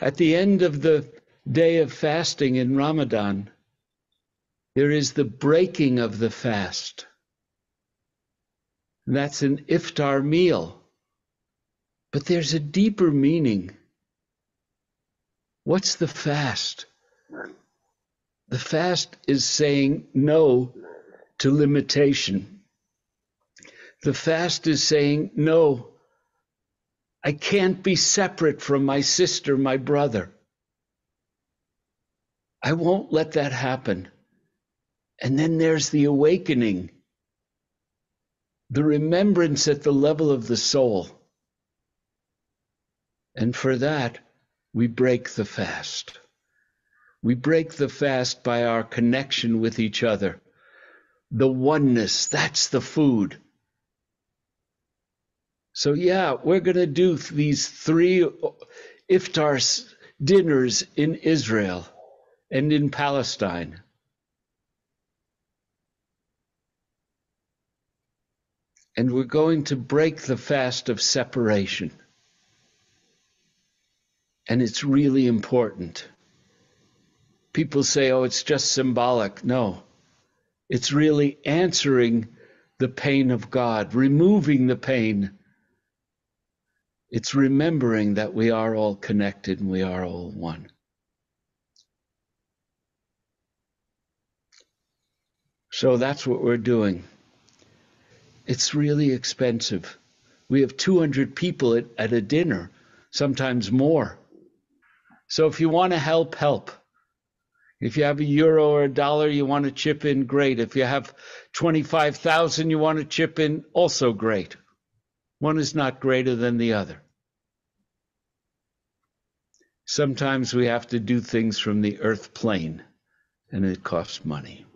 At the end of the day of fasting in Ramadan, there is the breaking of the fast. That's an iftar meal. But there's a deeper meaning. What's the fast? The fast is saying no to limitation. The fast is saying, no, I can't be separate from my sister, my brother. I won't let that happen. And then there's the awakening, the remembrance at the level of the soul. And for that, we break the fast. We break the fast by our connection with each other. The oneness, that's the food. So, yeah, we're going to do these three iftar dinners in Israel and in Palestine. And we're going to break the fast of separation. And it's really important. People say, oh, it's just symbolic. No, it's really answering the pain of God, removing the pain. It's remembering that we are all connected and we are all one. So that's what we're doing. It's really expensive. We have 200 people at, at a dinner, sometimes more. So if you want to help, help. If you have a euro or a dollar you want to chip in, great. If you have 25,000 you want to chip in, also great. One is not greater than the other. Sometimes we have to do things from the earth plane, and it costs money.